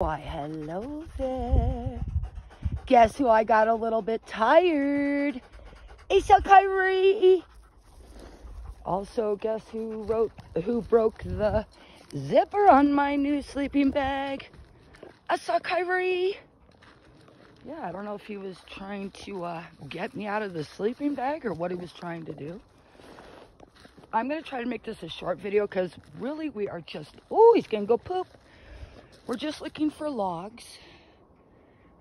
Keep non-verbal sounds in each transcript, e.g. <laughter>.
Why, hello there. Guess who I got a little bit tired? Asa Kyrie. Also, guess who wrote, who broke the zipper on my new sleeping bag? Asa Kyrie. Yeah, I don't know if he was trying to uh, get me out of the sleeping bag or what he was trying to do. I'm going to try to make this a short video because really we are just, oh, he's going to go poop. We're just looking for logs.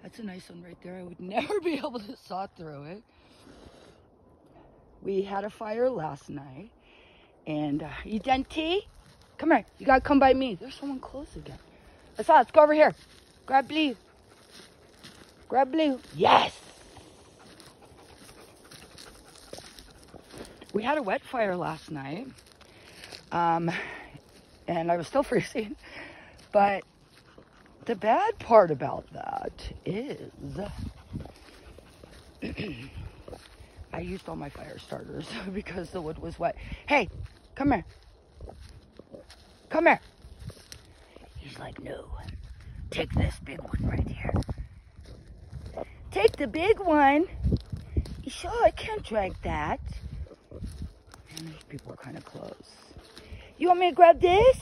That's a nice one right there. I would <laughs> never be able to saw through it. We had a fire last night. And uh, you done tea? Come here. You gotta come by me. There's someone close again. Let's let's go over here. Grab blue. Grab blue. Yes. We had a wet fire last night. Um, and I was still <laughs> freezing. But the bad part about that is <clears throat> I used all my fire starters <laughs> because the wood was wet. Hey, come here. Come here. He's like, no. Take this big one right here. Take the big one. You sure I can't drag that? And these people are kind of close. You want me to grab this?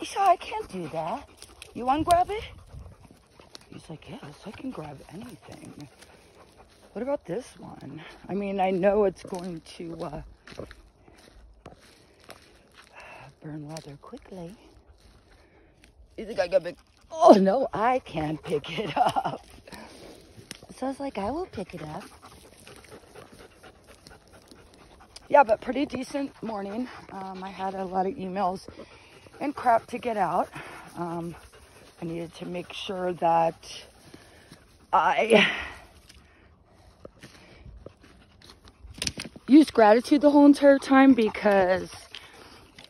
You sure I can't do that? You want to grab it? He's like, yes, I can grab anything. What about this one? I mean, I know it's going to uh, burn rather quickly. You think I got big? Oh, no, I can't pick it up. So I was like, I will pick it up. Yeah, but pretty decent morning. Um, I had a lot of emails and crap to get out. Um, I needed to make sure that I use gratitude the whole entire time because,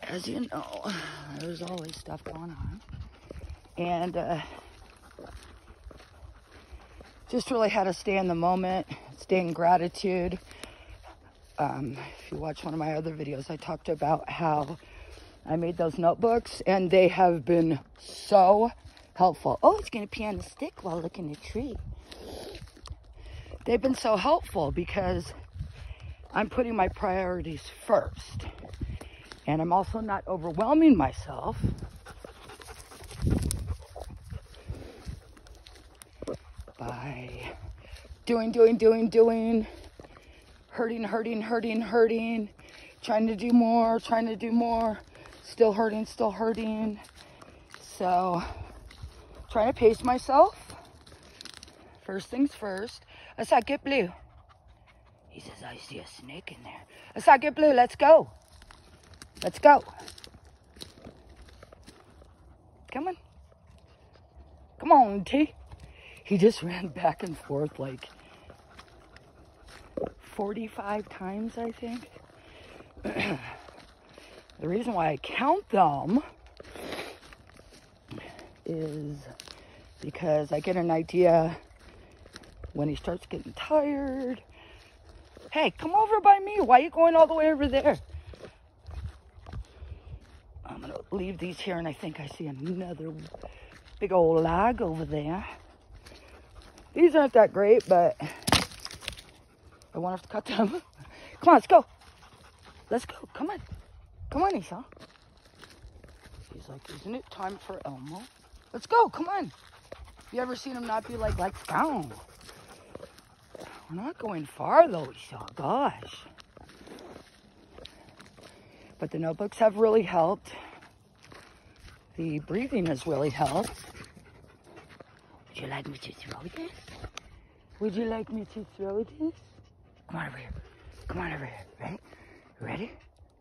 as you know, there's always stuff going on. And uh, just really had to stay in the moment, stay in gratitude. Um, if you watch one of my other videos, I talked about how I made those notebooks and they have been so helpful. Oh, it's going to pee on the stick while looking at the tree. They've been so helpful because I'm putting my priorities first. And I'm also not overwhelming myself. By doing, doing, doing, doing, hurting, hurting, hurting, hurting, trying to do more, trying to do more, still hurting, still hurting. So, trying to pace myself. First things first. Said, get blue. He says, I see a snake in there. Said, get blue, let's go. Let's go. Come on. Come on, T. He just <laughs> ran back and forth like 45 times, I think. <clears throat> the reason why I count them is because I get an idea when he starts getting tired. Hey, come over by me. Why are you going all the way over there? I'm going to leave these here, and I think I see another big old log over there. These aren't that great, but I won't have to cut them. <laughs> Come on, let's go. Let's go. Come on. Come on, Esau. He's like, isn't it time for Elmo? Let's go. Come on. You ever seen him not be like, let's go? We're not going far though, Esau. Gosh. But the notebooks have really helped. The breathing has really helped. Would you like me to throw this? Would you like me to throw this? Come on over here. Come on over here. Ready? Ready?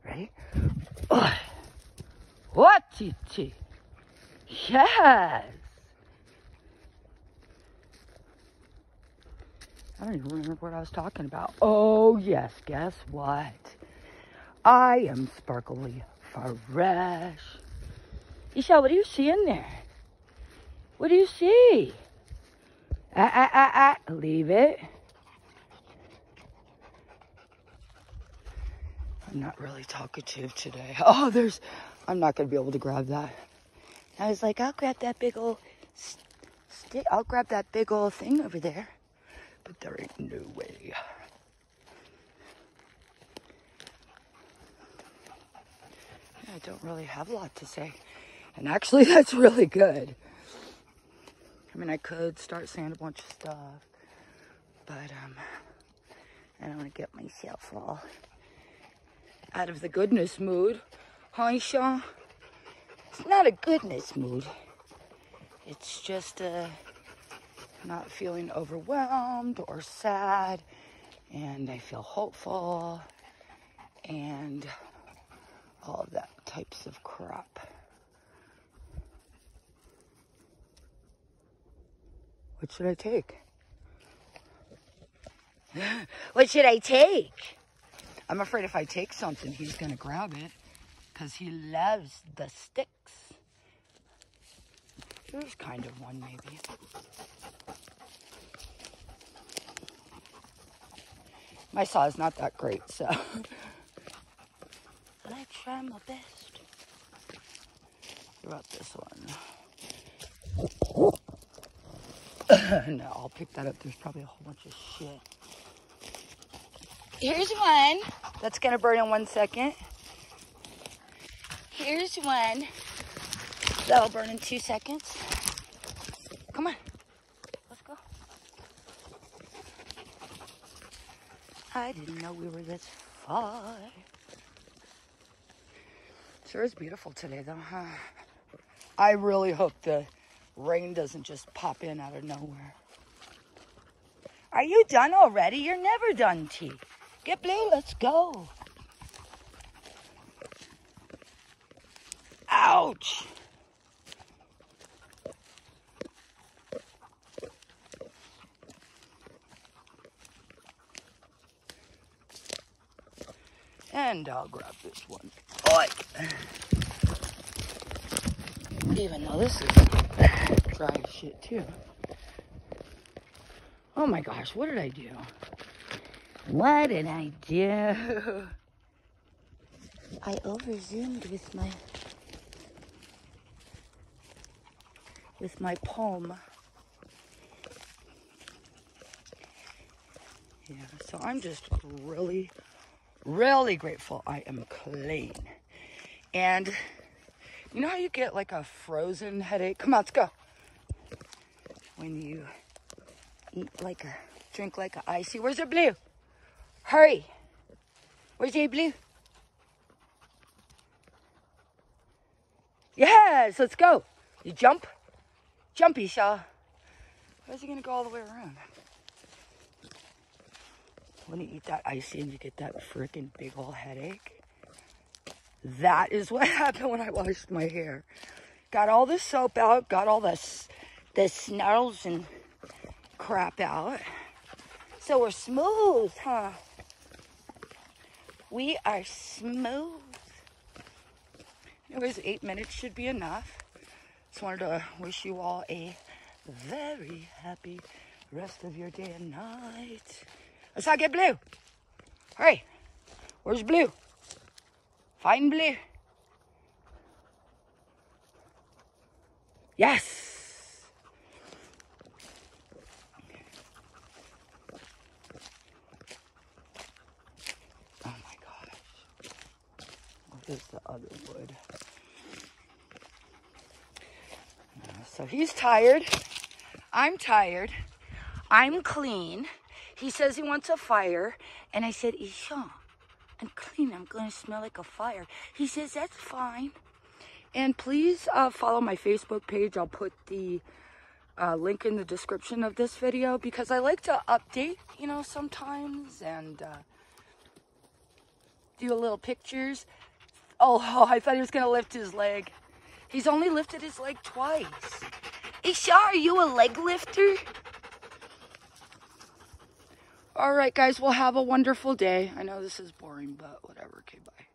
Ready? Oh. What, Titi? Yes. I don't even remember what I was talking about. Oh, yes. Guess what? I am sparkly fresh. Isha, what do you see in there? What do you see? Ah, ah, ah, ah. Leave it. I'm not really talkative today. Oh, there's, I'm not going to be able to grab that. I was like, I'll grab that big old I'll grab that big old thing over there. But there ain't no way. I don't really have a lot to say. And actually, <laughs> that's really good. I mean, I could start saying a bunch of stuff, but um, I don't want to get myself all out of the goodness mood. Huh, Sean? It's not a goodness mood. It's just uh, not feeling overwhelmed or sad, and I feel hopeful, and all of that types of crap. What should I take? <gasps> what should I take? I'm afraid if I take something, he's going to grab it because he loves the sticks. There's kind of one, maybe. My saw is not that great, so <laughs> I try my best. What about this one? <coughs> no, I'll pick that up. There's probably a whole bunch of shit. Here's one that's gonna burn in one second. Here's one that'll burn in two seconds. Come on, let's go. I didn't know we were this far. Sure is beautiful today though, huh? I really hope the rain doesn't just pop in out of nowhere. Are you done already? You're never done, T. Get blue, let's go. Ouch. And I'll grab this one. Oi. Even though this is dry as shit too. Oh my gosh, what did I do? What did I do? <laughs> I over zoomed with my with my palm. Yeah, so I'm just really, really grateful I am clean. And you know how you get like a frozen headache? Come on, let's go. When you eat like a, drink like a icy. Where's the blue? Hurry. Where's the blue? Yes, let's go. You jump. Jumpy, Shaw. Where's he gonna go all the way around? When you eat that icy and you get that freaking big old headache, that is what <laughs> happened when I washed my hair. Got all the soap out, got all the, the snarls and crap out. So we're smooth, huh? We are smooth. Anyways, eight minutes should be enough. Just wanted to wish you all a very happy rest of your day and night. Let's not get blue. Hurry. Where's blue? Find blue. Yes. Oh my gosh. What is the other wood? Uh, so he's tired. I'm tired. I'm clean. He says he wants a fire. And I said, Isha, I'm clean. I'm going to smell like a fire. He says, that's fine. And please uh, follow my Facebook page. I'll put the uh, link in the description of this video because I like to update, you know, sometimes and uh, do a little pictures. Oh, <laughs> oh, I thought he was going to lift his leg. He's only lifted his leg twice. Isha, are you a leg lifter? All right, guys, we'll have a wonderful day. I know this is boring, but whatever. Okay, bye.